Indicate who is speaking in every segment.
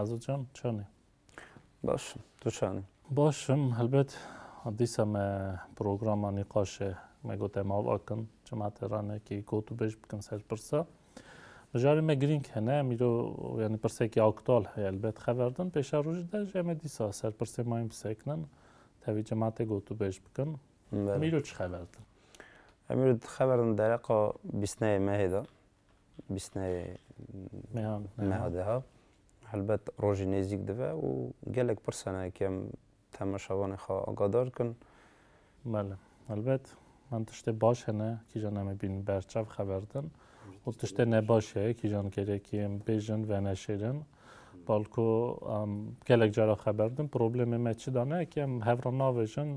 Speaker 1: Ազատյան չանի։
Speaker 2: Башым, դուչանի։
Speaker 1: Башым, հəlbət դիսամ է պրոգրաման իqaşը մեգոտեմ ավակն չմատերանը կի գոտուբեջ կնսել պրսա։ Ժարի մե գրինք հնա միրո յանի պրսեկի ակտուալ հəlbət խավարդն պեշարուժ դա ջեմե դիսա սեր պրսեմային պսեկնն թավի ջմատե գոտուբեջ բկն միրո չխավարդն։
Speaker 2: Ամիրո խավարն դարակա 20-ը մեհեդա 20-ը
Speaker 1: մեհադա։
Speaker 2: Մեհադա դե հա, հəlbət ռոժի նեզիկ դվե ու գելեք պրսանայք եմ թեմաշավանի խա ագադար
Speaker 1: կն Բալը, հəlբət ան տշտե baş հնը կիջանամի բին բերչավ խաբերդն ու տշտե նե baş է կիջան գերեքի եմ բեժն վենեշերն բալկո գելեք ջարա խաբերդն պրոբլեմի մեջի դանա եք եմ
Speaker 2: հևրանավեժն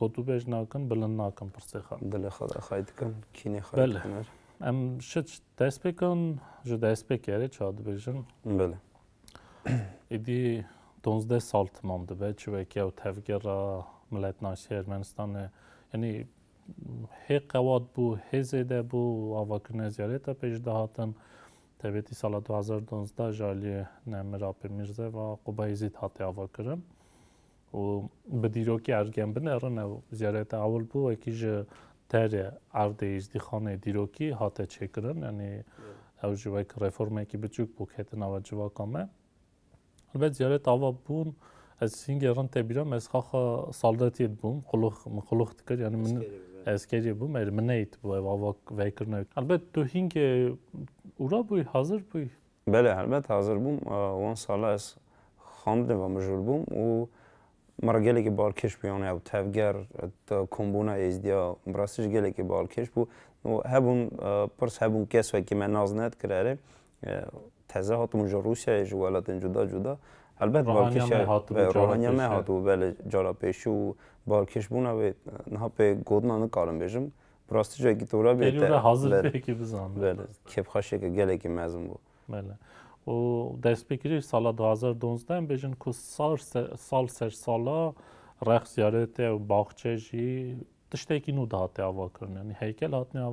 Speaker 2: գոտուբեժնակն բլննակն պրսեխա դլե
Speaker 1: խա
Speaker 2: խայդկն քինե
Speaker 1: խայդկներ Am şit despekon, je despek yeri çadbejin.
Speaker 2: Bəli.
Speaker 1: Իդի դոնզդե սալտմամdı və çvək ya təvgəra millətnaşi Ermənistanı, yəni հեկավատ բու հեզեդե բու ավակնեզ երետա պեջդահատն Տեվետի սալա 2019-դա ժալի նեմր ապե Միրզևա Կոբայզի թատե ավակրը ու բդիրոկի արգեմբն երնը զերետա ավոլբու եկիջը դերը արդե իջդիխան է դիրոկի հատե չեկրն, yəni հաուժվեք ռեֆորմեկի բճուկ բուքետն ավաջվակամը bu ketin avacıva kamə. Əlbət ziyarət ava bun ez singeran tebirəm ez xaxa saldatiyet bum quluq quluq tikir yəni min Əskeri bu məri minəyit bu ev avak veykirnə. Əlbət tu hinge ura bu hazır bu.
Speaker 2: بله البته حاضر بوم وان ساله از خواندم و مجبور بوم و مرا گله که بال کش بیانه او تفگر تا کمبونا ازدیا براستش گله که بال کش بو و هبون پرس هبون کس و که من ناز نت کرده تازه هاتون جو روسیا جوالات جدا جدا البته بال
Speaker 1: روحانیه
Speaker 2: کش
Speaker 1: مه هاتو به جارا
Speaker 2: روحانیه مه
Speaker 1: پیشه.
Speaker 2: هاتو بله جارا پیشو بال کش بونا و نه به گودنا نکارم بجم براستش جایی که تو را
Speaker 1: Eli ura hazır
Speaker 2: بله
Speaker 1: peki biz an.
Speaker 2: بله کپ خاشه که گله که مزم بو
Speaker 1: Bəli. O dəstpəkiri sala 2019-dan bejin ku sal se- sal ser sala rəx ziyarətə u bağçəji tiştəki nu dağıtı avakırın. Yəni heykəl hatını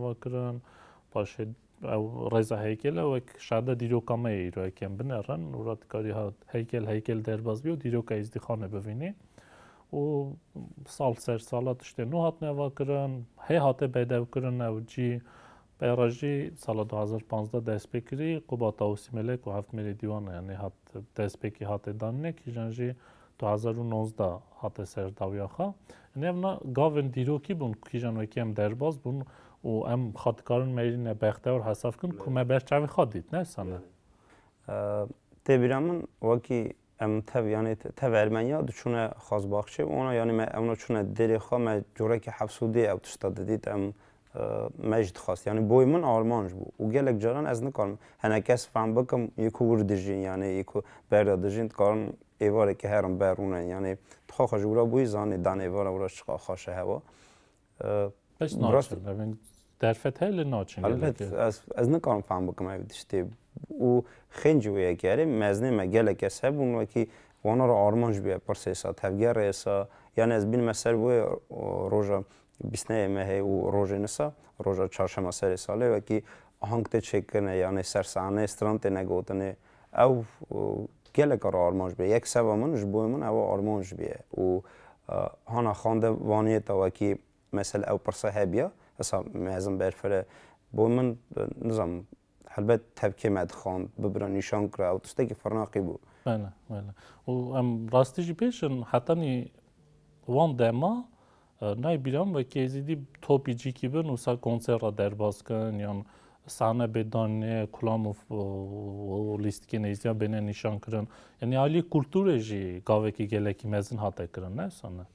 Speaker 1: ռեզա հեկելը ու եկ շադա դիրոկամե իր ու եկեմ բներան ուրատ կարի հա հեկել հեկել դերբազբի ու դիրոկա իզդի խանը բվինի ու սալսեր սալատ շտե նու հատնեվա կրան հե հատե բեդև կրան ու ջի պերաժի սալատ 2015 դեսպեկրի կոբատաուսի մելե կո հավտ մերի դիվանը յանի հատ դեսպեկի հատե դաննե քիրանջի 2019 հատե սեր դավյախա նևնա գավեն դիրոկի բուն քիրանոյքեմ դերբազ բուն و ام خود کارن میری نبخته و حساب کن بله. که من بهش
Speaker 2: چهای خود دید نه سنا بله. تی برامن وقتی ام ته یعنی تا ورمنیا دچونه خاص باخشه و آنها یعنی من اونو چونه دلی خواه من جوره که حفظ او اوت استاد ام مجد خاص یعنی بوی من آلمانش بو او گلک جاران از نکارم. هنگاس فهم بکم یک کور دیجین یعنی یکو برد دیجین کارم ایواره که هر ام برونه. یعنی تا خواجورا بوی زانی دانیواره ورش خواه خواهش هوا.
Speaker 1: Pes noçën, e derfet
Speaker 2: hele noçën. Albet, ez nikarim faham bikim ev tiştê. û xêncî wê yekerê meznê me geleke seb û wekî wana re armanj bûye pir sêsa tevger rêsa yani ez bînme ser wê roja bîsneyê me heye û rojê nisa roja çarşema serê salê wekî ahang tê çêkirine yanê ser sahnê stran tê negotinê ew gelek re armanj bûye yek seva min ji bo min ew armanj bûye û hana xanda vaniyê te wekî مثلا او برسا هابيه اسا معزم برفره بو من نظام البته تبکی مد خان ببرن نشان کرا او تسته که فرناقی
Speaker 1: بو بله بله و ام راستیش پیشن حتی نی وان دما نای بیرام و که ازیدی توپی جی کی بن اوسا کنسر را درباز کن یا sahne bedane kulamov listkin izya beni nişan kırın. Yani ali
Speaker 2: kultur eji gaveki geleki mezin hatta kırın ne sonra?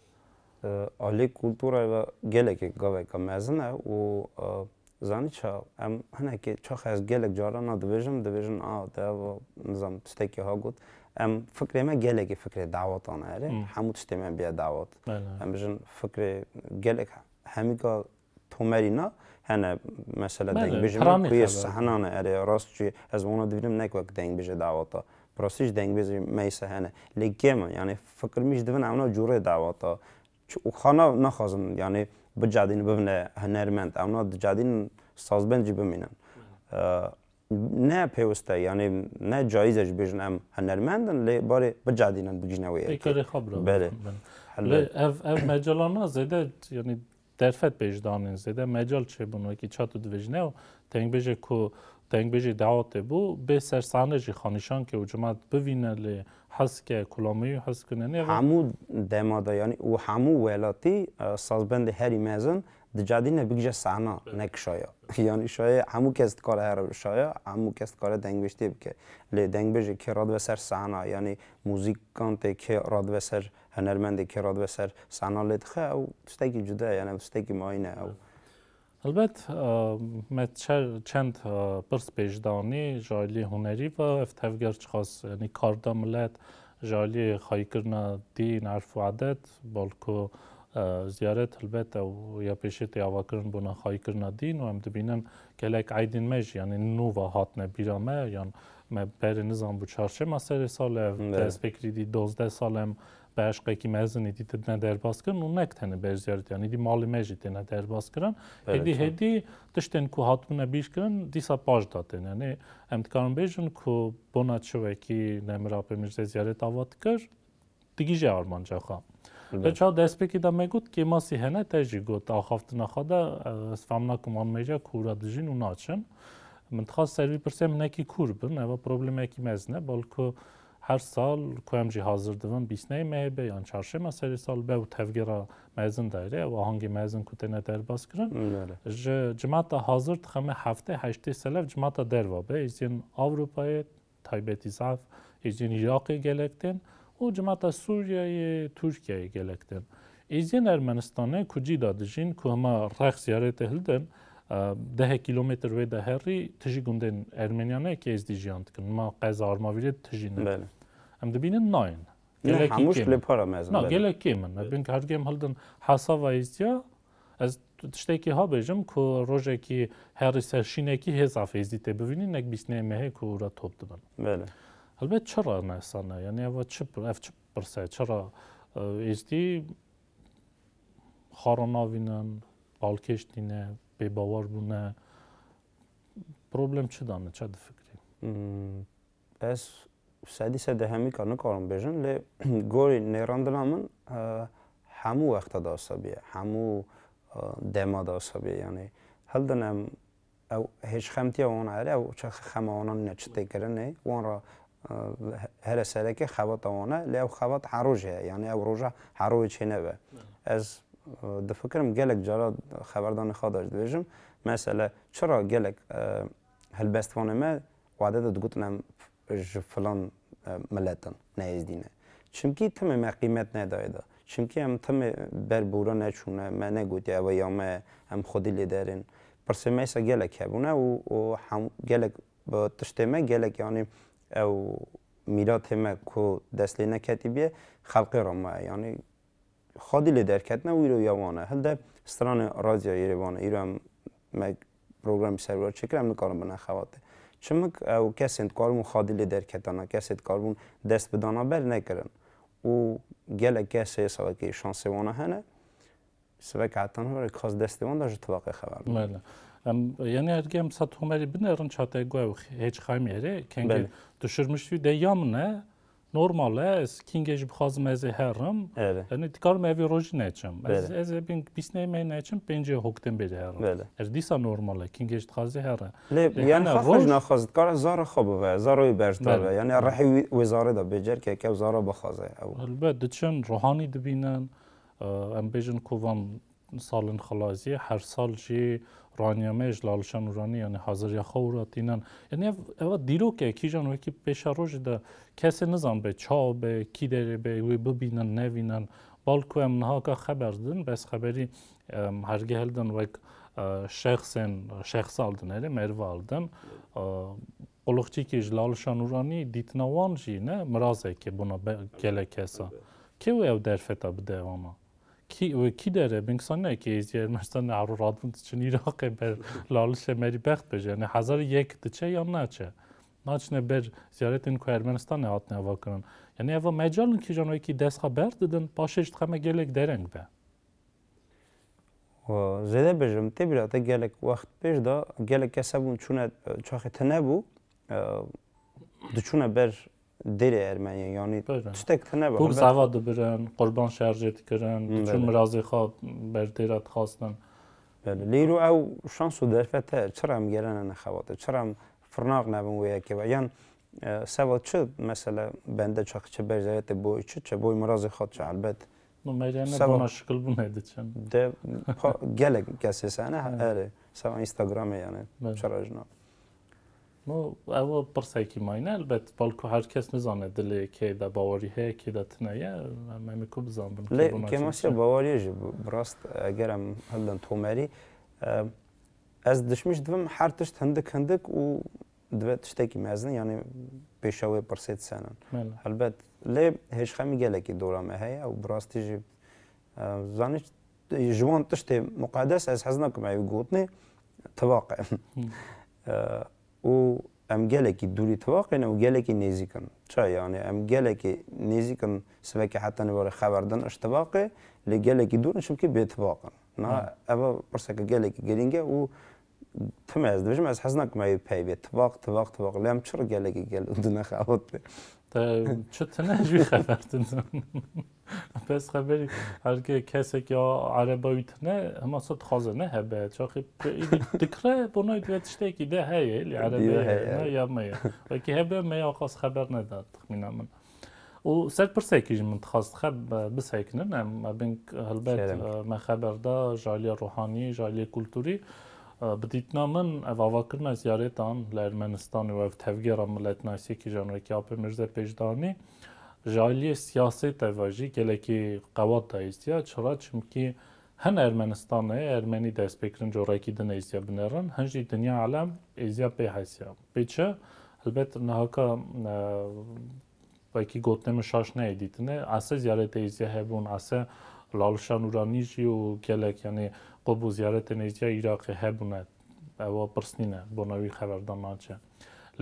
Speaker 2: زانی چا ام هنه که چاخ از گله جارا نا دویژن دویژن آ ده و نظام تستکی ها گود ام فکر ما گله که فکر دعوت آنه اره؟
Speaker 1: م.
Speaker 2: همو تسته من بیا دعوت. ام بجن فکر گله همی که تومری نا هنه مثلا دنگ
Speaker 1: پرانی
Speaker 2: کوی
Speaker 1: خبر.
Speaker 2: سحنانه اره؟ راست چی؟ از اونا دویرم نکو که دنگ بجه دعوتا براستیش دنگ بجه میسه هنه. لیکیما یعنی فکر میش دوین اونا جوره دعوتا و خانه نخوازن یعنی بجادین ببینه هنرمند اونا جادین سازبنجی بمینن نه پیوسته یعنی نه جایزش بیشن ام هنرمندن لی باره بجادینن بگیشنوی
Speaker 1: ایکاری خبره
Speaker 2: بله
Speaker 1: لی اف اف مجالانا زیده یعنی درفت بیجدانین زیده مجال چه بونو که چاتو دویجنه و تنگ بیجه که تنگ دعوت بو به سر سانه جی خانیشان که وجمات بوینه لی حس که کلامی حس کنه نه
Speaker 2: همو دمادا یعنی و همو ولاتی سازبند هری مزن دجادین بگیجه سحنا نک شایا یعنی شایا همو کس کار هر شایا همو کس کار دنگ بشتی بکه. لی دنگ که راد بسر سحنا یعنی موزیکانت که راد بسر هنرمند که راد بسر سحنا لید خه او تستکی جدا یعنی تستکی ماینه او
Speaker 1: Հəլբət մեծ չեն պրսպեժդանի ժալի հուներիվը վթևգեր չխաս յանի կարդամլետ ժալի խայկրնա դին արֆադետ բոլքո զիարետ հəլբետ յապեշետ ավակրն բոնա խայկրնա դին ու եմ դբինեն գելեք այդին մեջ յանի նուվա հատնե բիրամե յան մե բերենի զամբու չարշեմ ասել սալ է դեսպեկրիդի 12 սալ եմ բաշխեկի մեզն իդի դնա դերբասկրն ունեք թենը բերզյարդյան իդի մալի մեջի տենա դերբասկրան իդի հետի տշտեն կու հատմնա բիշկրն դիսա պաշտա տեն yani եմ տկարն բեժն կու բոնաչովեկի նեմրապե միրզես յարե տավատկր դիգիժե արմանջախա Դեչա դեսպեկի դա մեկուտ կեմասի հենա տեժի գոտ ախավտնախադա ստվամնակում անմեջա կուրադժին ունաչն մտքա սերվի պրսեմ նեկի կուրբն, եվա պրոբլեմեկի մեզն է, բոլքո هر سال کوام جی حاضر دوم بیسنه مهبه یا چهارشه مسئله سال به و تفگیرا مزن داره و هنگی مزن کتنه در باز کرن جماعت حاضر تخمه هفته هشته سلف جماعت در و به ایزین آوروپای تایبتی زعف ایزین عراقی گلکتن و جماعت سوریای ترکیه گلکتن ایزین ارمنستانه کجی دادجین که همه رخ زیارت هلدن 10 կիլոմետր վեդը հեռի թժի գունդեն Արմենիանը կեզդիջի
Speaker 2: անտկն
Speaker 1: մա կեզ արմավիլի
Speaker 2: թժին է ըմ դբինեն
Speaker 1: նայն գելեկի լեփարա մեզ նա գելեկի մն մենք հարգեմ հլդն հասավայիստյա այս tiştekî habêjim ku rojekî herî serşînekî hêza fêzdî tê bibînîn ek bîst nêmehê ku ûra top dibin. Belê. Helbet çira nesane yani ev çi ev çi pirse çira êzdî xaranavînin, balkêştîne, پێی باوەڕ بوونە پرۆبلم چدانە
Speaker 2: چە دفکری ئەس سەدیسە دەهەمیکە نکارم بێژن لێ گۆری نێڕاندنا من هەموو وەختەدا سەبیە هەموو دەمادا سەبیە یانێ هەلدنم ئەو هێچ خەمتی ئەوانە ئەو چە خەمەوانان نەچتێکردنێ وانڕە هەرە سەرەکە خەوەتەوانە لێ ئەو خەوەت هەڕۆژەیە یانێ ئەو ڕۆژە هەڕۆی چێنەبە ئەس خوات حروجه یعنی او روژه حروج چه نبه از د فکرم گلک جارا خبردان خوا داشت بجم مثلا چرا گلک هلبستوان ما وعده داد گوتنم فلان ملتن نیزدینه. چونکی تم ما قیمت ندایده. چونکی هم تم بر بورا نچونه ما نگوتی او یا ما هم خودی لیدرین. پرسه میسا گلک هبونه و هم گلک با تشتمه گلک یعنی او میرات ما کو دست نکتی بیه خلقی را ما یعنی خادی درکتنه و ایرو یوانه. هل ده ستران رادیو ایروانه ایرو هم مگ پروگرام سرور چکرم نکارم بنا خواته چمک او کسی کارمون خادی درکتانه کسی کارمون دست بدانا بر نکرن و گل کسی سوکی شانس وانه هنه. سوک عطان هر کاز دستیوان داشت توقع خبر.
Speaker 1: بله. Em, yani ergem sat homeri binerin çataya goyu hiç khaymeri kengi düşürmüştü de yamne normale es kinge bxazım ez herim yani tikar mevi roj neçim ez ez bin bisne me neçim pence hokten beri herim er disa normale kinge bxazı herim
Speaker 2: le yani roj naxaz kar zara خوب و زارای برتر و یعنی رحی وزاره دا بجر که که زارا بخازه
Speaker 1: البته دچن روحانی دبینن ام بجن کوvan سالن خلاصی هر سال جی رانیامش لالشان ورانی یعنی حاضر یا خوراتینن یعنی اوا دیرو که کیجان و کی پیشا روز ده کسی نزان به چا به کی داره به وی ببینن نوینن بالکو هم نها که خبر دن بس خبری هرگه هلدن و شخصن شخص آلدن اره مرو آلدن قلقچی که لالشان ورانی دیتنوان جی نه مرازه که بنا گله کی و کی داره بینکسان که از یرمنستان عرو رادون چنی راقه بر لالش مری بخت بشه یعنی هزار یک دچه یا نه چه ناچنه بر زیارت این که ارمنستان هات نوا کنن یعنی اوا مجال کی جانوی کی دست خبر دادن باشش خمه گلک درنگ به
Speaker 2: و زده بجم تی بیرات گلک وقت پیش دا گلک کسبون چونه چاخه تنبو دچونه بر դեր է Ermenian-ի։ Ցտեք քնե
Speaker 1: բա։ Դուք զավադը բրան, Qurban շարժետ կրան, դուք մրազի խա բերդերատ խաստան։
Speaker 2: Բելը, լիրու au շանսու դերֆետը չրամ գերանան խավատը, չրam ֆրնաղ նավն ու եկեվա։ Յան սավաչը məsələ bəndə çaxçı bərzəyət bu üçü çə boy mrazı xatçı əlbət. Ну, մերենը բոնա շկլ բուն է
Speaker 1: դիչան։ Դե գելը գեսեսանը հəri, սա Instagram-ը
Speaker 2: yəni, չարajna։ kesesene hele. Sava Instagram'e yani. Şarajna.
Speaker 1: No, evo pırsayki mayne elbet balku herkes nizane dili ki da bavari he ki da tneye memi ku bizandım.
Speaker 2: Le kemasya bavari ji brast eger em hildan tomeri ez dişmiş divim her tişt hindik hindik û divê tiştekî mezin yani pêşa wê pirsê senin. Helbet lê hêşxemî gelekî dora me heye û bi rastî jî zanî او ام گله کی دوری تواقع نه او گله کی نزیکن چه یعنی ام گله کی نزیکن سوی که حتی نوار خبر دن اشتباقه لی گله کی دور نشون که بی واقع نه اما پرسه که گله کی گرینگه او تمه از دوچمه از حزن کمای پی بیت واقع تواقع تواقع لیم چرا گله کی گل اون دن
Speaker 1: خواهد بود تا چه تنها جوی خبر Պեսխեբերի հարկե քեսեքի արաբայութնե հմասոտ խոզնե հեբե չոխի դիկրե բոնոյ դվեցտեքի դե հեյ էլի արաբայնա յամե ոքի հեբե մե ախոս խաբերնե դա տխմինամն ու սերպրսեքի ժմ տխաստխե բսեքնն եմ բենք հլբետ մե խաբերդա ժալի ռոհանի ժալի կուլտուրի բդիտնամն ավավակրն այս յարետան լերմենստան ու թևգերամլետնասիքի ժանրեկի ապե միրզե պեջդանի ժալի սիասետ էվաժի գելեկի կավատա իստիա չրա չմքի հն Ermenistan է Ermeni դեսպեկրն ժորակի դնեզիա բներն հնջի դնյա ալամ էզիա պե հասիա պեչը հլբետ նահակա պայքի գոտնեմը շաշնե է դիտնե ասես յարետե էզիա հեբուն ասե լալշան ուրանիջի ու գելեք յանի կոբուզ յարետեն էզիա իրաքի հեբուն է ավ պրսնին է բոնավի խավարդանաչը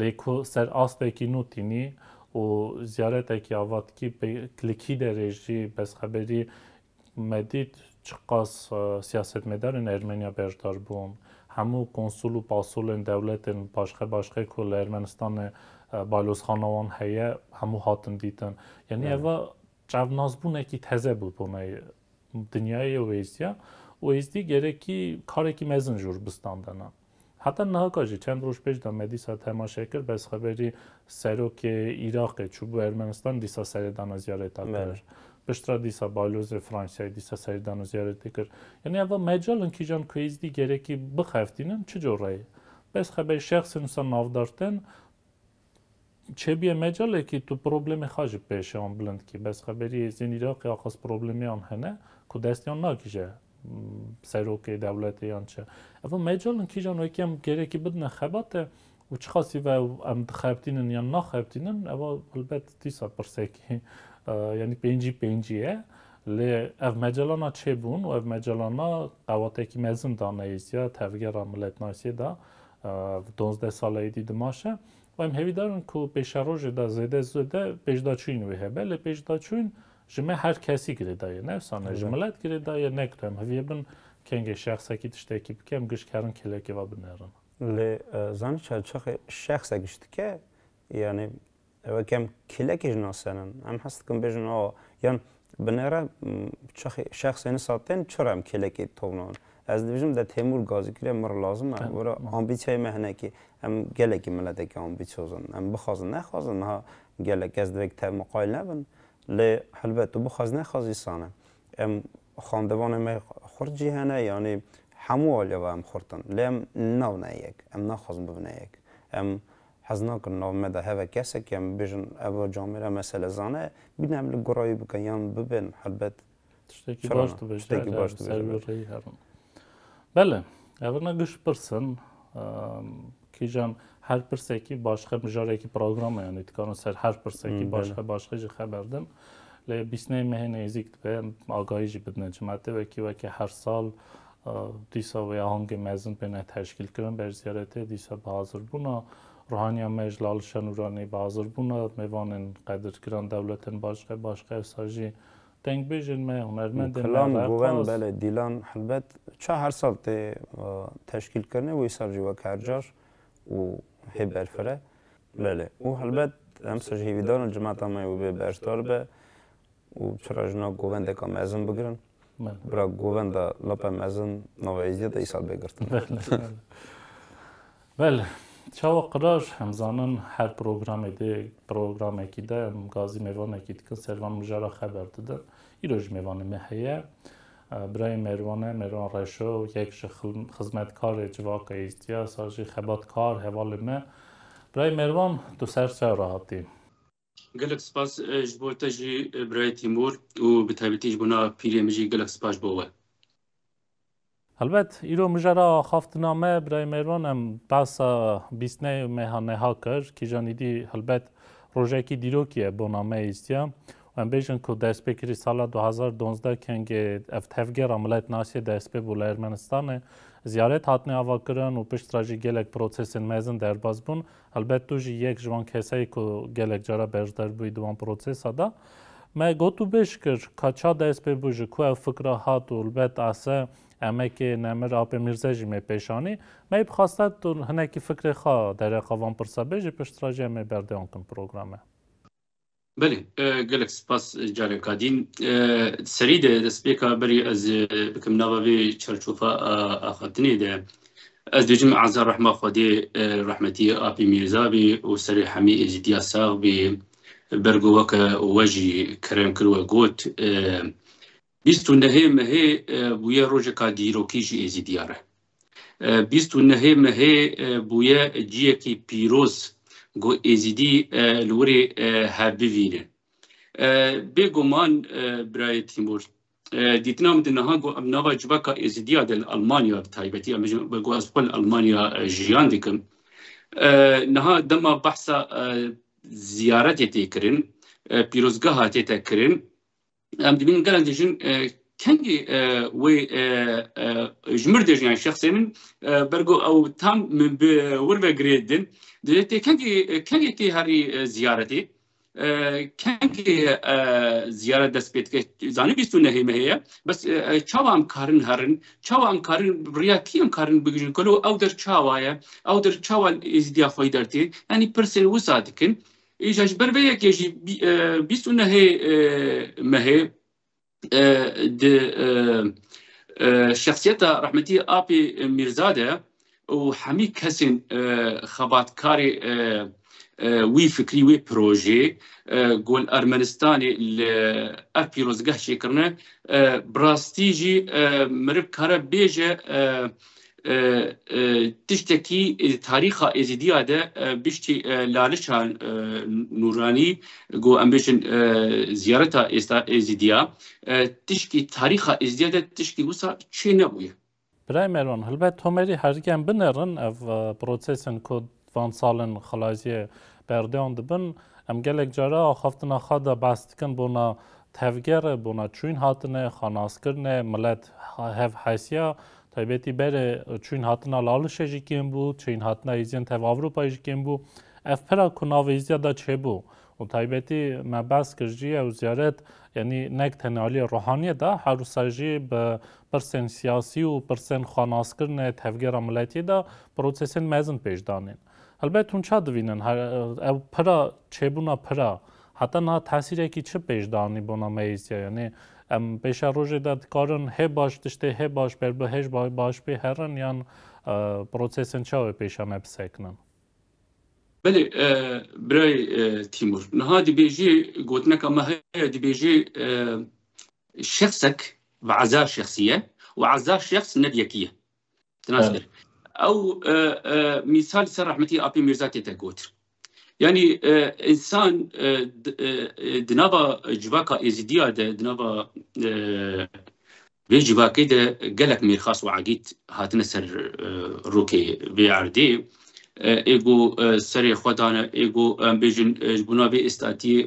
Speaker 1: լեքո սեր աստեկի նուտինի ու զիարետ եկյավատքի գլիքի դերեժի բեսխաբերի մեդի չկաս սիասետ մեդարն Էրմենիա բերդարբում համու կոնսուլու պասուլեն դևլետեն բաշխե բաշխե քոլ Էրմենստանը բալոսխանովան հեյե համու հատն դիտեն yəni հա։ եւա ճավնազբուն եկի թեզե բունայ դնյայի ու էստիա ու էստի գերեքի քարեկի մեզն ժուր բստանդանա Հատա նահակաժի չեն ռուշպեջ դա մեդիսա թեմաշեկեր, բայց խավերի սերոք է Իրաք է, չու Էրմենստան դիսա սերեդանոզ երետակեր։ Պշտրա դիսա բալյուզ է Ֆրանսիա դիսա սերեդանոզ երետակեր։ Yəni ավա մեջալ ընկիջան քեզդի գերեկի բխավտինն չջորայի։ Բայց խաբեր շեխսն սա նավդարտեն չեբի մեջալ է կի դու պրոբլեմի խաժի պեշ անբլնդքի, բայց խաբերի զին Իրաք է ախոս պրոբլեմի անհենը, կու դեստյոննա գիժե սերոկ է դավլետի անչը ավա մեջալ ընկիջան օյքեմ գերեկի բդնա խաբատը ու չխասի վայ ամ դխապտինն յան նախ հապտինն ավա բլբետ տիսա պրսեկի յանի պենջի պենջի է լե ավ մեջալանա չեբուն ու ավ մեջալանա ավատեկի մեզն դանայիս յա թավգերա մլետնասի դա դոնզդեսալեիդի դմաշը Այմ հեվիդարն քո պեշարոժը դա զեդեզ դա պեժդաչույն ու հեբել է պեժդաչույն مەزم دانەیزیا تەڤگەرا ملەت ناسیێدا دۆزدە ساڵەیدی دماشە و ئەم هەویدارن کو پێشەڕۆژێدا زێدە زۆدە پێشداچوین وێ هەبە لە پێشداچوین جمع هر کسی گریدایە نفسانە ژملات گریدایە نەکتم هەویە بن کەنگە شخصێکی تشتێکی بکەم گشتکارن کلێکەوە بنێڕن
Speaker 2: لێ زانی چاچەخی شخصە گشتکە یعنی ئەوە کەم کلێکیش ناسەنن ئەم هەستکەم بێژنەوە یان بنێرە شخصێنە ساتێن چرام کلێکی تۆنەوە ez dibêjim de Temûr gazîkirê mir lazim e were ambîsyayê me hinekî em gelekî miletekî ambîsyozin em bixwazin nexwazin niha gelek ez divek tev miqayil nebin لی هلبت تو بخواز نخوازی سانه ام خاندوان ما خورجی هنه یعنی همو آلیا و ام خورتن لی ام نو نه یک ام نخوازم ببینه یک ام حزنا کن نو مده هوا کسی که ام بیجن او جامعه مسئله زانه بینم لی گرایی بکن یان ببین هلبت
Speaker 1: تشتێکی باش تشتێکی باش بله ئەوە نەگەشت پرسن کیژان هەر پرسێکی باشخە مژارێکی پرۆگرامەیانی تکان و سەر هەر پرسێکی باشخە باشخەژی خەبەردن لێ بیستنەی مەهێ نێزیک بێ ئاگاییژی بدنە جماتەوەکی وەکی هەر ساڵ دیسا و هەنگی مەزن پێنە تەشکیلکردن بەرزیارەتێ دیسا بازربوونا ڕحانیا مەژ لاڵ شەنورانی بازربوونا میوانن قەدرکردان دەولەتن باشخە باشخە ساژی تنگ بیژن ما هنرمند
Speaker 2: کلان گوون بله دیلان حلبت چه هر سال تی تشکیل کنه و سال جوا کرجار و هی برفره بله و حلبت هم سج هیویدان الجماعت ما و به برشدار به و چرا جنا گوون دکا مزن بگیرن برا گوون دا لپا مزن نوازی دا ای سال بگرتن
Speaker 1: بله چاو قرار همزانن هر پروگرام ده پروگرام کی ده گازی میوان کی که سروان مجرا خبر داده ایروج میوان مهیه
Speaker 3: Բրայ Մերվանե Մերան Ռեշո եկշ խզմեtkar
Speaker 1: է ճվակը իստիա սաժի խեբատkar հեվալիմե Բրայ Մերվան դու սերսե ռահատի Գալեք սպաս ժբորտաժի Բրայ Թիմուր ու բիթաբիտիջ բունա պիրեմիջի գալեք սպաս բովը Հալբետ իրո մժարա խավտնամե բրայ մերվան եմ 10 բիսնե մեհանե հակր քիջանիդի հալբետ ռոժեկի դիրոկի է բոնամե իստիա Ամբեժն կու դեսպեկրի սալա 2012-ին Թևգեր ամլետնասի դեսպեկ ու Լերմենստանը զիարետ հատնե ավակրան ու պշտրաժի գելեք պրոցեսին մեզն դերբազբուն, հալբետ տուժի եկ ժվան կեսեի կու գելեք ճարա բերժդերբույի դուան պրոցես ադա, մե գոտուբեշ կր կաչա դեսպեկ բուժը կու է վկրա հատ ու լբետ ասը ամեկի նամեր ապեմիրզեժի մե պեշանի մե փաստա հնակի ֆկրեխա դերախավան պրսաբեժի պշտրաժի մե բերդեոնքն պրոգրամը
Speaker 3: بله گلک سپاس جاره کادین سری ده دست بیکا بری از بکم نوا بی چرچوفا آخاتنی ده از دیجم عزا رحمه خودی رحمتی آبی میرزا بی و سری حمی اجدی ساغ بی برگو وک وجی کرم کرو گوت بیستو نهی مهی بویا روژ کادی روکیشی اجدیاره بیستو نهی مهی بویا جیه کی پیروز گو ازیدی لوری هبوینه بگمان برای تیمور دیتنا من نها گو نوا جبکا ازیدیا دل المانیا تایبتی بگو از قل المانیا جیان دکم نها دما بحثا زیارت تکرین پیروزگاه تکرین ام دبین گلن دجن کنگی و جمر دجن يعني شخصي من برجو او تام من وربا جريدن دلتي کنگی کنگی کی هری زیارتی کنگی زیارت دست بید که زانی بیستو نهیمه هیا بس چاوا ام کارن هرن چاوا ام کارن بریا کی ام کارن بگیرن کلو او در چاوایا او در چاوا ازدیا خوی درتی یعنی پرسن وسادکن ایجاش بربه که جی بیستو نهی مهی د شخصیت رحمتی آبی میرزاده و همی کسین خباتکاری وی فکری وی پروژه گل ارمنستانی ل پیروزگاه شکرنه براستیجی مرب کارا بیجه tiştekî tarixa Êzidiya de biştî lalişa Nuranî got em bêjin ziyareta êsta Êzidiya tişkî tarixa Êzidiya de tişkî wisa
Speaker 1: çê nebûye. Birey Meron, hilbet Homerî hergem binerin ev prosesên ku van salên xilaziyê berdeyan dibin, em gelek cara axaftina xwe de bes dikin bona tevgere, bona çûn hatine, xenaskirine, millet hev hesiya, թե վետիբերը չույն հատնալ ալշ էժիկեն բու, չույն հատնա իզեն թե Ավրոպա էժիկեն բու, էֆփերա կունավ իզյա դա չեբու։ ու Թայբետի մաբաս կժի ու զիարետ, yəni նեք թենալի ռոհանի դա հարուսաժի պրսեն սիասի ու պրսեն խանասկրն է թևգերա մլետի դա process-ին մեզն պեջ դանին։ Հալբետ ունչա դվինն, հա, փրա չեբունա փրա, հատանա թասիրեկի չպեջ դանի բոնա մեիզյա, yəni ام پیش روز داد کارن هی باش دشته هی باش بر به هش باش به هرن یان پروسسن چاو پیش هم بسکنن
Speaker 3: بله برای تیمور نها دی بیجی گوتنك اما هي دي بيجي شخصك وعزاء شخصية وعزاء شخص نبيكية تناسبر او مثال سر رحمتي ابي ميرزاتي تقوتر يعني انسان دنابا جواكا ازديا دنابا في جواكي ده قالك ميرخاص وعقيد هاتنا سر روكي في عردي ايجو سري خدانا ايجو بيجن جبونا بي استاتي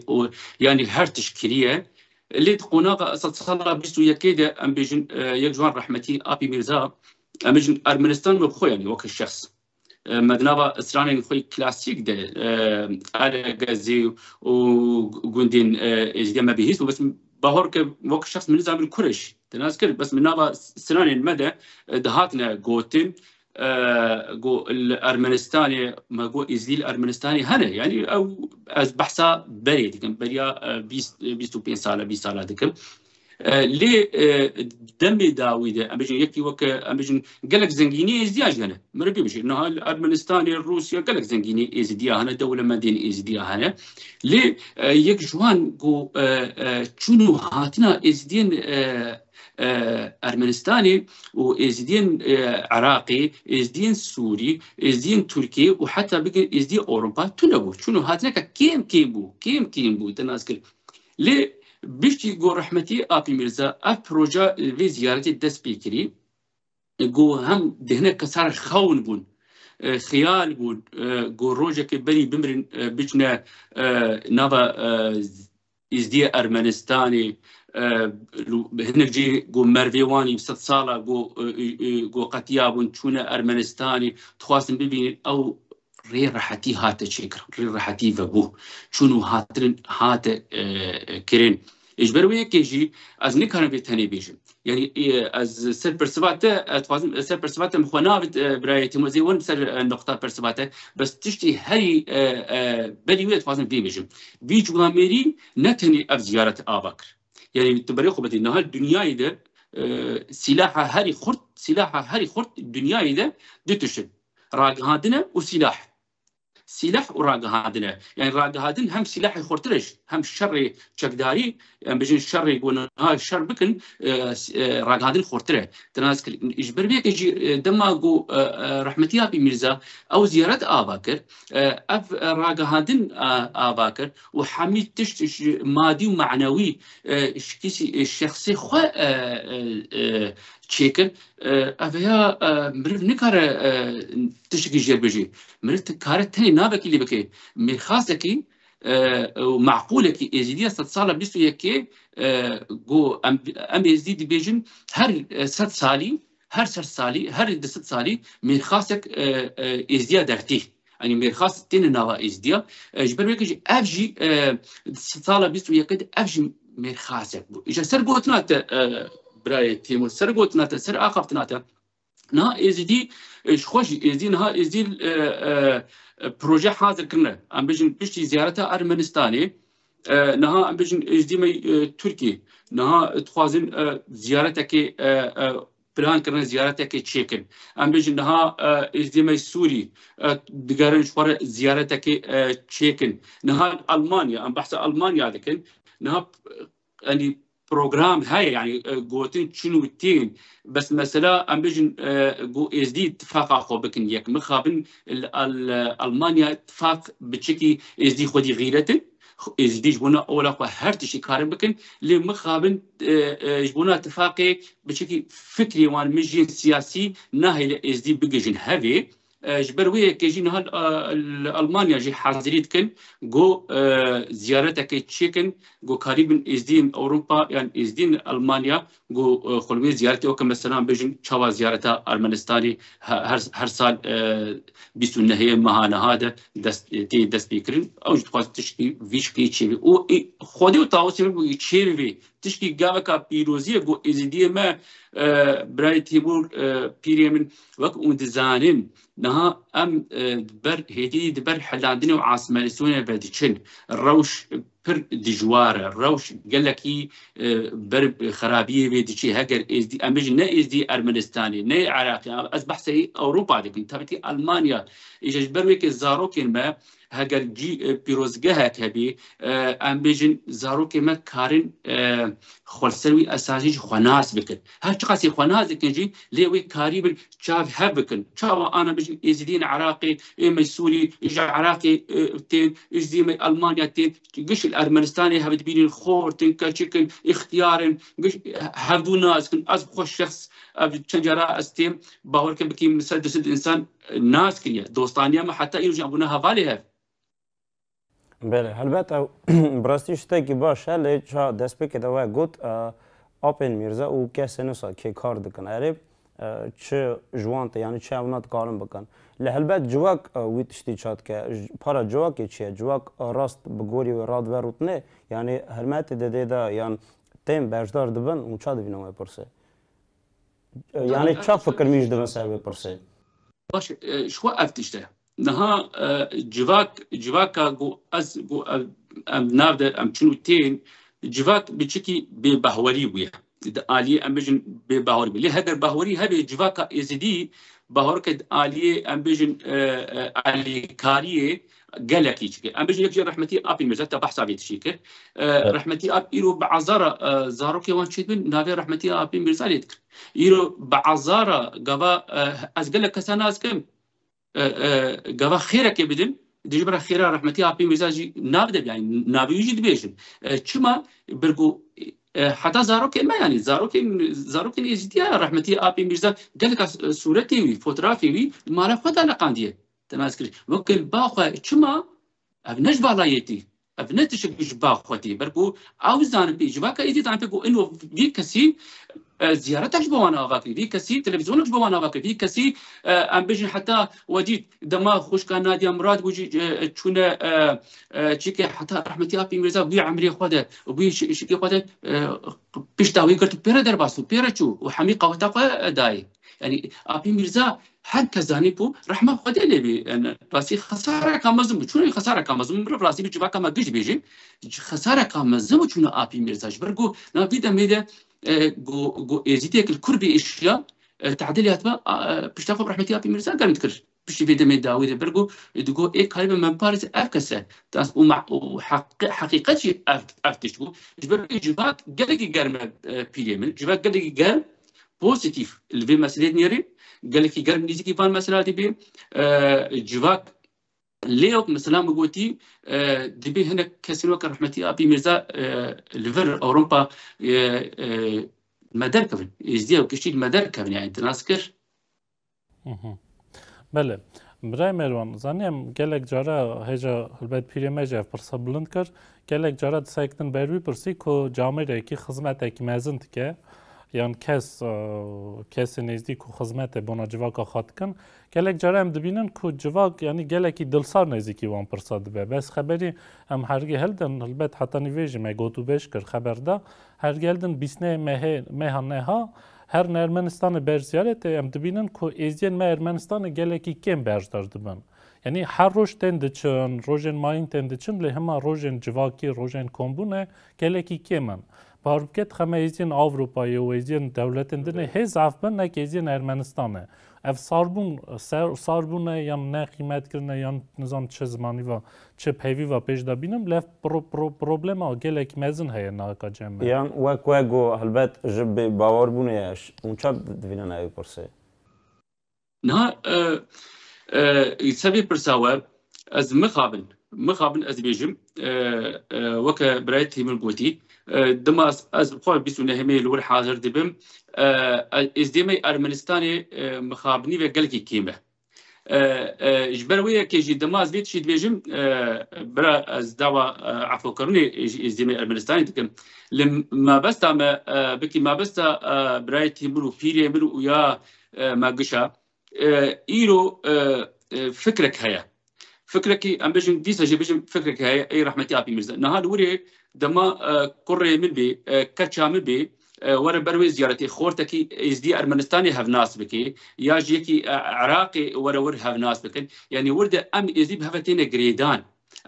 Speaker 3: يعني هر تشكيليه اللي تقونا صلا بيستو يكيد ام بيجن يك جوان رحمتي ابي ميرزا ام بيجن ارمنستان بخو يعني وك الشخص مدنابا اسران خوي كلاسيك ده. على غازي وغوندين ازدي ما بيهيس بس باهور ك وك شخص من نظام الكرش تناس بس من نابا سنان المدى دهاتنا جوتن جو الارمنستاني ما جو ازدي الارمنستاني هنا يعني أو از بحثا بري ديكم بريا 25 ساله 20 ساله ديكم لي دمي داويدة. ام بيجي يكي وك ام بيجي قالك زنجيني ازدياج هنا. مربي بيجي إنه الارمنستاني روسيا قالك زنجيني ازديا هنا دولة مدينة ازديا هنا. لي يك جوان جو شنو هاتنا ازدين أرمنستاني وازدين عراقي ازدين سوري ازدين تركي وحتى بقى ازدين أوروبا. تنبو شنو هاتنا كيم كيم بو؟ كيم كيم بو؟ تناسكل بشتي جو رحمتي ابي ميرزا اف بروجا في زيارتي دس بيكري جو هم دهنا كسر خون بون خيال بون جو روجا كبري بمرن بجنا نافا ازدي ارمنستاني هناك جي جو مرويواني بست سالة جو جو قتياب تشونا ارمنستاني تخواصن ببين أو ري راحتي هات شكر ري راحتي فبو. شنو هاترن هات كرين. اجبر ويا كيجي از نكهن في تاني بيجي يعني از سر برسباته توازن سر برسباته مخونافت براي تيموزي ون سر نقطة برسباته. بس تشتي هاي بدي ويا توازن في بيجي في جواميري نتني اف زيارة ابكر يعني تبريخو بدي انه الدنيا ده سلاحها هاري خرط سلاحها هاري خرط الدنيا ده دتشن راق هادنا وسلاح سلاح وراق هادنا يعني راق هادن هم سلاح خورترش هم شر شكداري يعني بيجي الشر يقول هاي الشر بكن راق هادن خورتره. تناس اجبر بيك يجي دما قو رحمتي ابي ميرزا أو زيارة اباكر اف راق هادن اباكر وحميد تشتش مادي ومعنوي الشخصي خو چێکرد ئەڤەیە مرف نکارە تشتێکی ژێر بژی مرف کارە تەنی نابێکی لێ بکەی میرخاستێکی معقولێکی ئێزیدیە سە ساڵە بیست و یەکێ گۆ ئەم ێزدی دبێژن هەر سەد سالی هەر سەر سالی هەر دەسەد سالی میرخاستێک ئێزدیە دەرتی يعني ميرخاص تين نوا ازديا جبر ويك افجي سالا بيستو يكد افجي ميرخاصك اجا سر قوتنات برای تیمور. سر گوتناتا سر آخفتناتا نه ازدی خوش ازدی نه ازدی پروژه حاضر کرنه. ام بجن پشتی زیارتا ارمنستانی. نه ام بجن ازدی می ترکی. نه تخوازن زیارتا که پلان کردن زیارت که چیکن ام بجن نه ازدی می سوری دگرن شوار زیارت که چیکن نه آلمانیا ام بحث آلمانیا دکن. نه يعني بروجرام هاي يعني قوتين شنو التين بس مثلا أم بيجن جو إس دي اتفاق أخو بكن يك مخابن ألمانيا اتفاق بتشكي إس دي خدي غيرتن. از دي جبونا اولا خو هر تشي كارن بكن. لي مخابن جبونا اتفاقي بتشكي فكري وان مجين سياسي ناهي إس دي بيجن هذي جبر ويا كيجي نهار المانيا جي حاضريت كن جو زيارتك تشيكن جو قريب ازدين اوروبا يعني ازدين المانيا جو خلوي زيارتي وكم مثلا بيجن تشوا زيارتها ارمنستاني هر هر سال بيسو نهي مهانا هذا دست تي دست بيكرن أو جت تشكي فيش كي تشي أو خودي وتاوسي تشي تشكي جاوكا بيروزيه جو ازديه ما برای تیبور پیری من وەک ئوندزانین نها ئەم بەر هێتی دبەر حەلاندنی و عاسمەلیسونە بەدیچن ڕەوش پر دژوارە ڕەوش گەلکی بەر خراپیە بێ دیچی هەگەر ئێزدی ئەمەژ نە ئێزدی ئەرمنستانی نە عراقی. ئەس بەحسی ئەوروپا دەکەین. تابەتی ئەلمانیا. ئیژش بەروێکی زارۆکێن بە هەگەر پیرۆزگەهەک هەبێ ئەم بێژن مە کارن خۆلسەروی ئەساژیش خۆناس بکرد. هەر قاسی خۆناز دەکەنجی لێوێ کاری بن چاو هە بکن. چاوە ئاە بژن ئێزیدین عراقی ئێمە سووری ئژ عراقی تێن ئزیمە ئەلمانیا تێن گشت الأرمنستاني هبت بين الخورتن كشكن اختيارن هفدو ناس كن از خوش شخص چنجرا استيم باور كن بكي مسدس الانسان ناس كريا. دوستانيا ما حتى يرجع ابونا هفالي هف.
Speaker 2: بله البته براستی شتێکی باش لێ دەست پێکەوە گوت ئۆپن میرزە و کەسە نووسا کێ کار دکن. ئەرێ چه جوانت یعنی چه اونات کارم بکن لهلبت جواک وی تشتی چات که پارا جواک چیه جواک راست بگوری و راد و روتنه یعنی هرمت دده دا یعنی تیم بجدار دبن اون چا دبینم پرسه یعنی چا فکر میش دبن سر پرسه
Speaker 3: باش شو افتشته نها جواک جواکا گو از گو ام ناف ام چنو تین جواک بچکی به بهوری بویه عالیه ام به بهوری بویه هگر بهوری هبه جواکا ازدی بهور کد عالیه ام بجن عالی کاریه قالك يشكي ام بيجي يجي رحمتي ابي مزات بحث ابي تشيكي رحمتي آب ايرو بعزارة زاروكي وان شيتبن نافي رحمتي ابي مرزاليت ايرو بعزارة قبا از لك كسانا از كم قبا خيرك بدم دیجی برای خیره رحمتی آپی میزاجی نابده بیان نابیوجی دبیشن چما برگو حتی زاروک ما يعني زاروك زاروك ازديا رحمتي آبي ميرزا قال لك صورتي وي فوتوغرافي وي ما خدا لقانديه تماسكري ممكن باخو چما؟ اف نش بالايتي اف نتش باخوتي بركو أو زان بي جواكا ايدي تان بيكو انه في كسي زيارتك في كسي تلفزيونك بوانا غاكي في كسي ام بيجي حتى وديت دما خوش كان نادي مراد وجي تشونا تشيكي حتى رحمتي ابي ميرزا بي عمري خوده وبي شيكي خوده بيشتاوي قلت بيرا درباسو بيرا تشو وحميقه وتاقه داي يعني ابي ميرزا هر کزانی بو رحمه خود لبی راسی خساره کامزم چون خساره کامزم بر راسی بچ باکا ما گج بیجیم خساره کامزم چون آپی مرزاج برگو نا بیدا میده گو گو ازیتی کل کربی اشیا تعدیل یاتما پشتاخو رحمتی آپی مرزا قال تكر بشي في دمي داوود برجو تقول إيه كلمه من بارز افكسه تاس ومع وحق حقيقه شيء افتشو جبر جباك قلقي قرم بيليمن جباك قلقي قرم بوزيتيف اللي في مسألة نيري قال لك قرب نيزي فان مسألة دي جواك ليوك مثلا بقولتي دبي هنا كسر وكر رحمتي أبي مرزا ليفر أوروبا مدار كفن إزديا وكشيل مدار كفن يعني تناسكر
Speaker 1: بله برای مروان زنیم گلک جارا هجا البته پیرمه جف پرسا بلند کرد گلک جارا دسایکتن بروی پرسی که جامعه کی خدمت کی مزند که یان کس کس نزدیک و خدمت بنا جواک خاط کن گلک جاره هم دبینن که جواک یعنی گلکی دلسار نزدیکی وان پرساد به بس خبری هم هرگی هلدن البته حتی نیویجی ما گوتو بش کر خبر ده هرگی هلدن بیسنه مه مهانه ها هر ارمنستان برزیارت هم دبینن که ازین ما ارمنستان گلکی کم برز دردبن یعنی هر روز تند چن روزن ماین تند چن لی هما روزن جواکی روزن کمبونه گلکی کمن باربکت Բարգետ խմեյզին Ավրոպայի ու եզին դավլետենդենի հեզ ավբն նա կեզին Ermənistanı. Ev sarbun sarbun է յամ նա ղիմետ կրնա յան նզամ չզմանի վա չփեվի վա պեջդա բինեմ լավ պրոբլեմա գելեք մեզն հեյ նա կաջեմ։ Յան ուակ ուակ ու հալբետ ժբե
Speaker 2: բավարբուն է ունչա դվինան այ պորսե։ Նա իսավի պրսավը az mıxabın mıxabın az
Speaker 3: bejim vaka brayt himul goti مخابن از بخواه بيسو همه لور حاضر دبم از دیمه ارمنستانی مخابنی و گلکی کیمه. جبروية كيجي دماز بيت شي دبيجم برا از دعوة عفو كروني از ديمي ارمنستاني تكم لما بستا ما بكي ما بستا براي تيمرو بيري مرو ويا ما قشا ايرو فكرك هيا فكرك أم بيجم ديسا جي بيجم فكرك هيا أي رحمتي ابي مرزا نهار وري دما قري من بي كاتشا من بي وەرە بەروێ زیارەتی خۆرتەکی ئیزدی ئەرمنستانی هەڤناس بکە یا ژیەکی عراقی وەرەور هەڤناس بکەن یعنی وردە ئەم ئێزی هەڤەتێنە گرێدان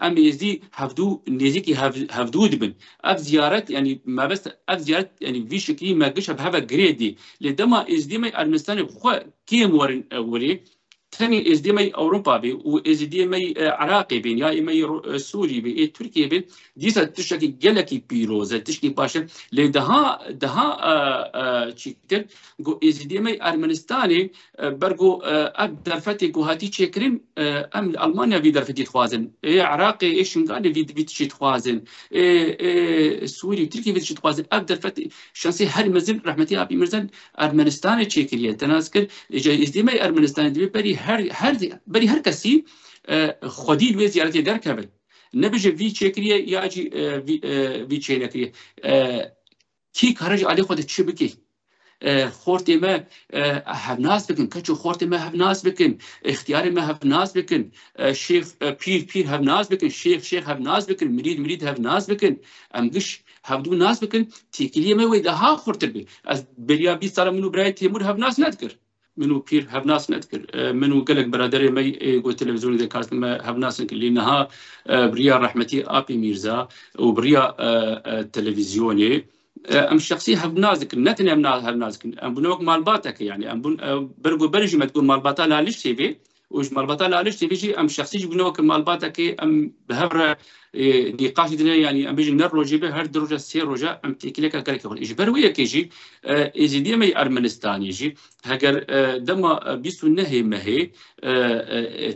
Speaker 3: ئەم ئێزی هەفتوو نێزیکی هەفتوو دبن ئەف زیارەت ینی مەبەست ئەف زیارەت ینی ویشکی مەگەش هەڤە گرێدی لێ دەما ئێزدیمە ئەرمنستانی خۆ کێم وەرن وەرێ ثاني إز ديمي أوروبا بي و إز ديمي عراقي بين يا ايمي سوري بي اي تركيا بين ديسا تشكي جلكي بيروزا تشكي باشا لين دها دها تشكتر جو إز ديمي أرمنستاني برجو أب درفتي جو هاتي تشكرين أم ألمانيا في درفتي خوازن اي عراقي اي شنغاني في في تشي خوازن اي سوري تركيا في تشي خوازن أب درفتي شانسي هر مزل رحمتي آبي مرزن أرمنستاني تشكريه تناسكر إز ديمي أرمنستاني دبي بري هر هر بری هر کسی خودی لوی زیارتی در کبل نبیجه وی چکریه یا جی وی چه نکریه کی کارج علی خود چه بکی خورتی ما هفناس بکن کچو خورتی ما هفناس بکن اختیار ما هفناس بکن شیخ پیر پیر هفناس بکن شیخ شیخ هفناس بکن مرید مرید هفناس بکن ام گش هفدو ناس بکن تیکلی ما وی ده خورتر بی از بریا 20 سال منو برای تیمور هفناس ندکر منو پیر هفناس نذكر منو قالك برادري ما يقول تلفزيون ذا كارت ما هفناس لانها بريا رحمتي ابي ميرزا وبريا تلفزيوني ام شخصي هفنازك نتني ام هفنازك ام بنوك مالباتك يعني ام بن برجو برجي ما تقول مالباتا لا ليش تبي وش مالباتا لا ليش تبي أم شخصي بنوك مالباتك أم بهبره نقاش دنا يعني أم بيجي نر روجي هر دروجة سي روجا أم تيكلك كرك يقول. اجبر ويا كيجي؟ ازيدي مي أرمنستان يجي. هاجر دما بيسو نهي مهي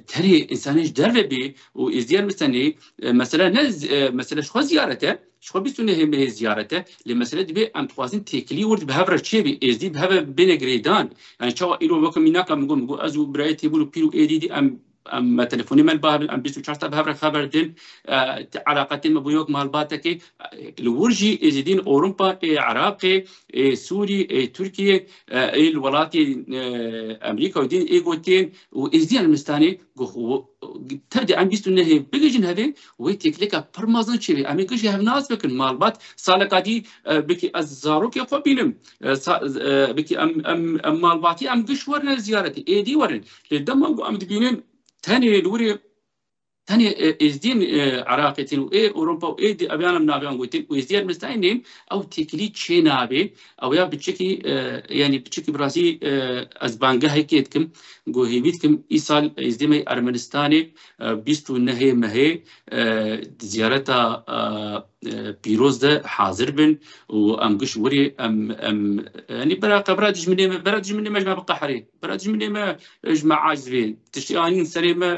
Speaker 3: تري إنسانيش دربه بي وازديار مستني مثلا نز مثلا شو زيارته شو بيسونه هم هي زيارته لمسألة دبي أم توازن تكلي ورد بهفر شيء بي إزدي بهفر بين جريدان يعني شو إلو وقت مناك نقول نقول أزو برايتي بلو بيلو إيدي دي أم أم تلفوني مال باب أم بيسو شرطه بهبر خبر دين علاقتين مبويوك مال باتك الورجي ازيدين أوروبا عراق سوري تركيا الولايات أمريكا ودين ايغوتين وازدين المستاني تبدأ أم بيستو نهي بيجن هذه ويتيك لك برمازن شيء أمي كش هاف ناس بكن مالبات سالكاتي بكي الزاروك يا بينم بكي ام ام أم مالباتي أم قش ورنا زيارتي. ايدي ورن. لدم أم دبينين تاني الوري تاني إزدين عراقتين واي أوروبا واي دي ابيانا من ابيان قلتين وازدين مستعينين أو تكلي تشي نابي أو يا بتشكي يعني بتشكي برازي أزبانجا هيكيتكم قو هيبيتكم إيصال إزديمي أرمنستاني بيستو نهي مهي زيارتا پیروز ده حاضر بن و ام گش وری ام ام یعنی برا قبرا دجمنی ما برا دجمنی ما جمع بقى حري برا دجمني ما جمع عاجزين تشتي اني سري ما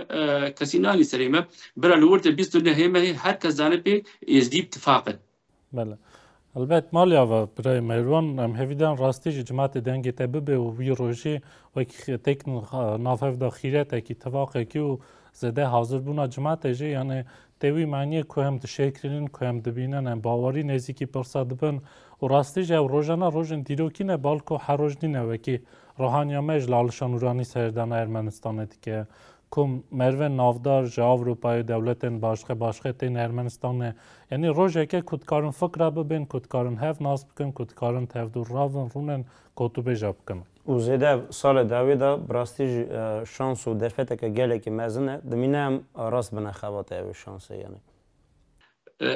Speaker 3: كسيناني سري ما. برا الورد بيستو نهيمه هر كزانه بي يزدي اتفاقا.
Speaker 1: بله. البته مالیا و برای مروان هم هفیدن راستی جی جماعت دنگی تبب و وی روشی و تکن نافف دا خیره تکی تواقه کی و زده حاضر بونا جماعت جی یعنی տեվիմանի քոհամ դշեկրին քոհամ դբինան ան բավարին էզիկի պրսադբն օրաստիջ եւ ռոժանա ռոժն դիրոկին է բալկո հարոժնին է վեկի ռոհանյամեջ լալշանուրանի սերդանա Ermənistanə dikə քում մերվեն նավդար ժավրոպայի դավլետեն բաշխե բաշխետին Ermənistanə yəni ռոժեկե կուտկարն ֆկրաբը բեն կուտկարն հեվ նասպկն կուտկարն թևդու ռավն ռունեն գոտուբե ժապկն وزێدا ساڵە داوێدا ڕاستیژ شانس
Speaker 2: و دەفێتەکە گەلێکی مەزنە دمینام ڕاست بنەخەواتەوە شانسە یانە یعنی.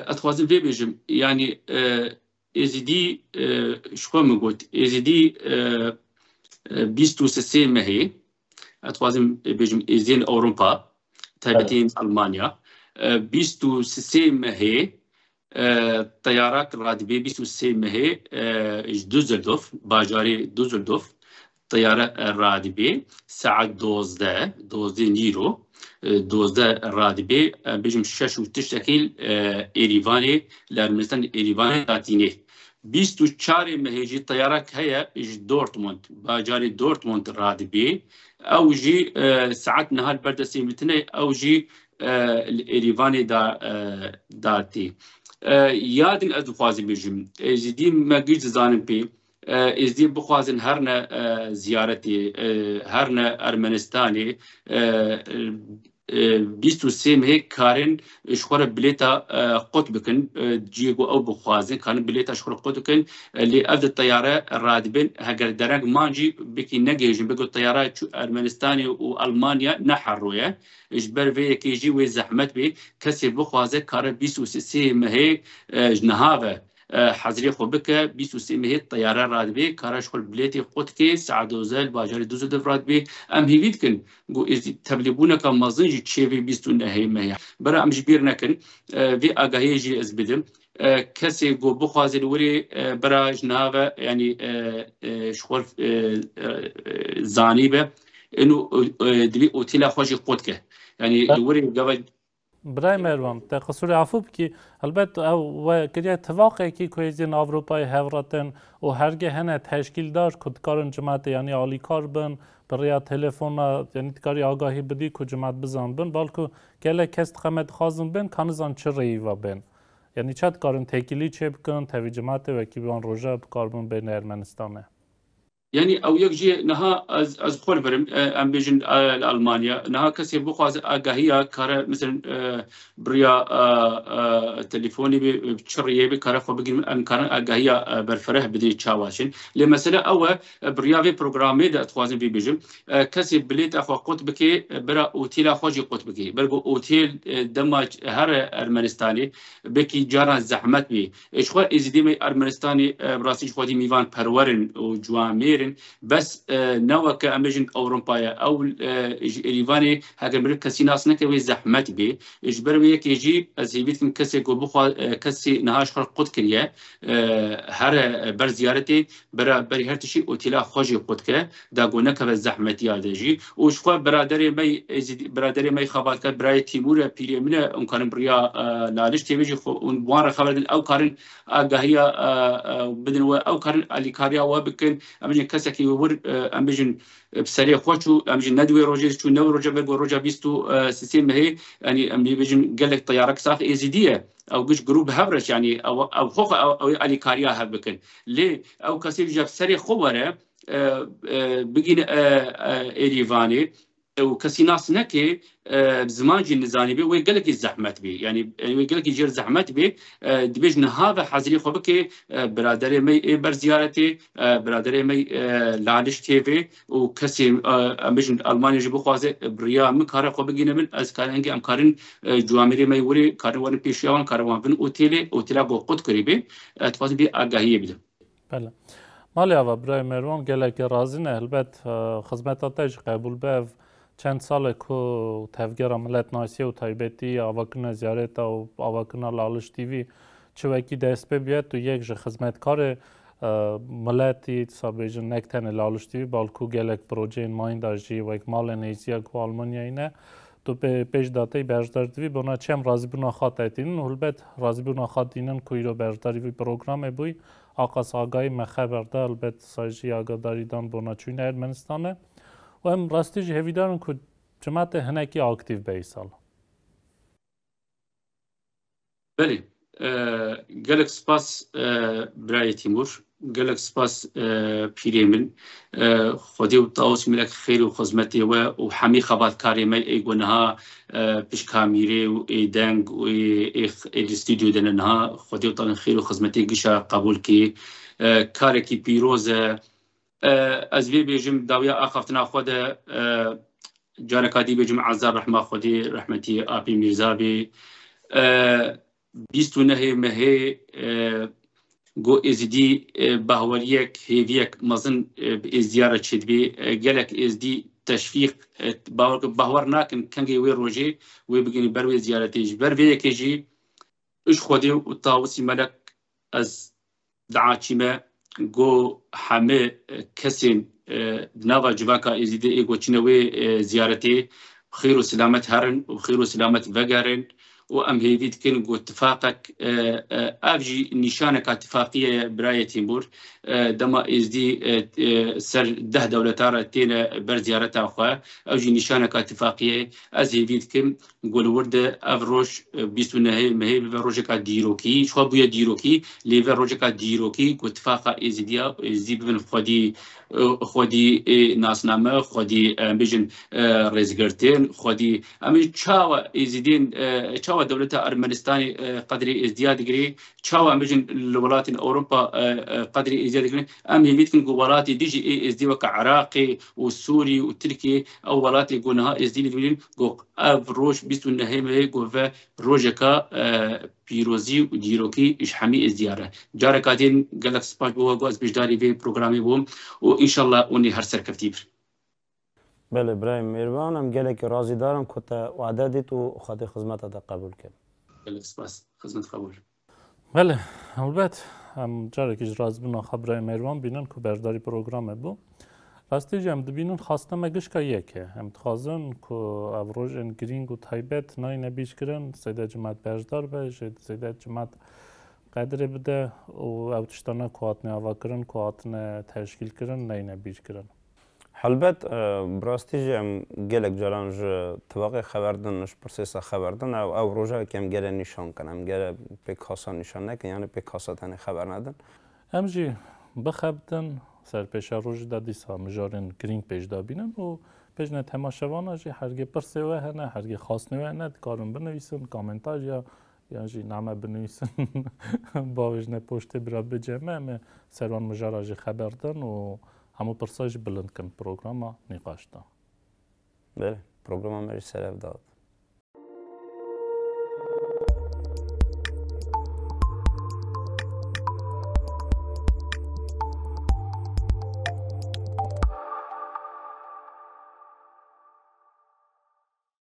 Speaker 2: ئەتوازم پێ بێژم ینی ئێزیدی شخۆم
Speaker 3: گوت. ئێزیدی بیست و سێ مەهەیە ئەتوازم بێژم ئێزیین ئەورومپا تایبەتین ئەلمانیا بله. بیست و سێ مەهەیە تەیارە بی بیست و سێ مەهێ دوزلدۆف باجارێ دوزلدۆف باجاري دوزلدوف طيارة رادبي ساعة دوزده دوزده نيرو دوزده رادبي بيجم شش وتشتكيل إيريفاني لأرمنستان إيريفاني لاتيني بیست و چهار مهیجی طیاره هيا اج دورتموند باجاري دورتموند رادبي او جي ساعات نهار برد سيمتني او جي الإيريفاني دا دارتي یادن از خوازی بيجم جدي ما جيج زانم بي ازدی بخوازن هرنا زیارتی هرنا ارمنستانی بیست و سیم هیک کارن شخور بلیتا قط بکن جیگو أو بخوازن کارن بلیتا شخور قط بکن لی افد الطيارة رادبن هگر درنگ مانجي بكي نجيجن بقول الطيارة ارمنستاني والمانيا نحروية اجبر في كيجي وي زحمت بي كسي بخوازه كار بيس و سيم هيك جنهاوه. حضری خو بکه 23 مهت طیاره راد بی کارش خل بلیتی قط کی سعدوزل باجر دوزو دف راد بی. ام هیوید کن گو از تبلیبونه که مازن جی چیوی 22 هی مه برا ام جبیر نکن وی آگاهی جی از بدم کسی گو بخوازی وری برا جناوه یعنی شخور زانی به انو دبی اوتیلا خوشی قط که. یعنی وری گوه
Speaker 1: Բրայմերում տեղսուրի աֆուբ կի հəlբետ ու գրիե թվաղ եկի քոեզին Ավրոպայի հեվրատեն ու հարգե հենե թեշկիլդար կուտկարն ջմատը յանի ալիքարբն բրիա տելեֆոնա յանի տկարի ագահի բդի կու ջմատ բզանբն բալկու գելե քես թխամետ խազնբեն քանզան չռեիվա բեն յանի չատ կարն թեկիլի չեբկն թեվի ջմատը
Speaker 3: վեկիբան ռոժա կարբն բեն Էրմենստանը یعنی ئەو یەکژێ نەها ئەز خۆر بم ئەم بێژن ئەلمانیا نەها کەسێ بخوازە ئاگاهیە کارە مثل بریا تەلیفۆنی چڕێ بێ کارەخۆ بگرن ئەمکانە ئاگاهیە بەرفرە بدەی چاواشن لێ مەسلە ئەوە بریاوێ پرۆگرامێ دەتخوازن ببێژم کەسی بلێت ئەخوا قوت بکێ برا ئوتیلا خۆشی قوت بکەی بەرگۆ ئوتێل دەماج هەر ئەرمەنستانی بکی جاران زەحمەت بێ شخوا ئزیدیمە ئەرمەنستانی ڕاستیش خودی میوان پەروەرن و جوامێرن كرين بس نوا كامجن اوروبايا أو ايفاني مرك كسي ناس نكوي زحمت بي. اجبر ويك يجي از هيبيت كسي جو بخوا كسي نهاش خلق قد كريا. هر بر زيارتي برا بري هر تشي أوتيلا خوجي قد ك دا جو نكو زحمت يادجي وشخوا برادري مي برادري مي خبات كات براي تيمور بيري من امكان بريا لالش تيجي خو وان خبر أو كارن اگاهيا بدن أو كارن الي كاريا وبكن امجن کەسێکی ور ئەمبژن پسەری خۆچ و ئەمژ نەدوێ ڕۆژێ چون نە ڕۆژە بەر ڕۆژە بیست و سیستم هەیە ئەنی ئەم بێژن گەلێک تیارەك ساخ ئێزیدیە. ئەو گشت گروپ هەبرش ینی ئەو خۆ ئەو ئەلیکاریا هەب بکەن. لێ ئەو کەسی ژە سەری خۆ وەرە بگین ئێریوانێ. و کەسی ناس نەکێ زمانجی نزانانی بێ وی گەلێکی زەحمت بێ ینی گەلێکی ژێر زەحمت بێ دبێژ نەهاە حەزری خۆ بکێ برادێ مەی ئێ بەرزیارەتێ برادێ مەی لالش تێوێ و کەسی ئەمبژن ئەلمانیژی بخوازێ بریا من کارە خۆ بگینە من. ئەس کارەنگی ئەم کارن جوامیری مەی وری کاروان پێشیاوان کاروان بن ئوتێلێ ئوتلا بۆ قوت کری بێ ئەتواز بێ ئاگاهیە
Speaker 1: بدە. مالی ئەوە برای مەروان گەلێکی رازینە هەلبەت خزمەتە تەژ قبول بەف. Չենցալը քո թևգերա մլետնասի ու թայբետի ավակնա զյարետա ու ավակնա լալշտիվի չվեկի դեսպեբիետ ու եկ ժը խզմեткаրը մլետի սաբեժը նեկտենը լալշտիվի բալկու գելեք պրոջեին մայնդաժի վեկ մալենեզիա ու ալմանիայինը տոպե պեջ դատեի բերդարդվի բոնա չեմ ռազբյունա խատ էտինն հուլբետ ռազբյունա խատինն քույրո բերդարիվի պրոգրամ է բույ ակասագայի մեխեբերդա հուլբետ սայժի ագադարիդան բոնա չույն Էրմենստանը է و ام راستیش هویدارن که جماعت هنکی آکتیو به سال
Speaker 3: بله. gelek spas برای تیمور. Gelek spas پیری من خودی و تاوس ملک خیر و خدمتی و و همی خبات کاری می ایگونها پیش کامیره و ایدنگ و استودیو دنها خودی و تان خیر و خدمتی گشا قبول کی. کاری کی پیروزه از وی بیجم داویا آخفتنا خود جارکا دی بیجم عزار رحمه خودی رحمتی آبی میرزابی بیست و نه مهی گو ازدی باوریک هیویک مزن ازدیار چدبی گلک ازدی تشفيق باور ناكن كان وي روجي وي بقيني بروي زيارتي بروي كيجي اش خودي وطاوسي ملك از دعاتي ما گو همه کسین نوا جواکا ازیده ایگو چنوی زیارتی خیر و سلامت هرن و خیر و سلامت وگرن. و ام هیوید کن گو اتفاقك افجي نشانك اتفاقية براية تيمور دما ازدي سر ده دولتار تينا بر زيارتا اخوا اوجي نشانك اتفاقية از هیوید کن گول ورد اف روش بيستو نهي مهي روجكا ديروكي شو بويا ديروكي ليفر روجكا ديروكي گو اتفاقا ازديا ازدي ببن خودي خودی ناسنامه خودی بجن رزگرتین خودی امی چاوا ازدین چاوا دولت ارمنستان قدری ازدیاد گری چاوا بجن الولايات اوروبا قدری ازدیاد گری ام هیویت کن ولات دیجی ای ازدی وک عراقي وسوري وتركي أو ولات يقولها ازدي لي جو افروش بيستو نهيمه جو روجكا پیروزی و دیروکی اش همی ازدیاره جاره کاتین گلک سپاس بو گو از بجداری وی پروگرامی بوم و انشالله اونی هر سر کفتی بر
Speaker 2: بله ابراهیم میروانم گلک رازی دارم که تا وعده دیت و خاطر خدمت تا قبول کرد
Speaker 3: گلک سپاس خدمت قبول
Speaker 1: بله البته هم جاره که راز بنا خبره میروان بینن که برداری پروگرام بو راستی جم دبینن خواستم اگش که یکه هم تخوازن که اوروژ ان گرینگ و تایبت نای نبیش کرن سیده جماعت برجدار به سیده جماعت قدر بده و او تشتانه کواتنه آوا کرن کواتنه تشکیل کرن نای نبیش کرن
Speaker 2: هەلبەت ڕاستیژێم e, gelek caran ji tivaqê xeberdin ji pirsêsa xeberdin ew ew rojek em gele nîşan kin em gele pê kasa nîşan nekin yanî pê kasa tenê xeber
Speaker 1: nedin. Em jî bixebtin serpêşa rojî de dîsa mijarên girîng pêş dabînin û pêj ne temaşevana jî hergê pirsê we hene hergê xastnê we ne dikarin binivîsin komentar ya yan jî name binivîsin bavêj ne poştê bira biceme me servan mijara jî xeberdin û همو پرساج بلند کن پروگراما نقاش دا
Speaker 2: بله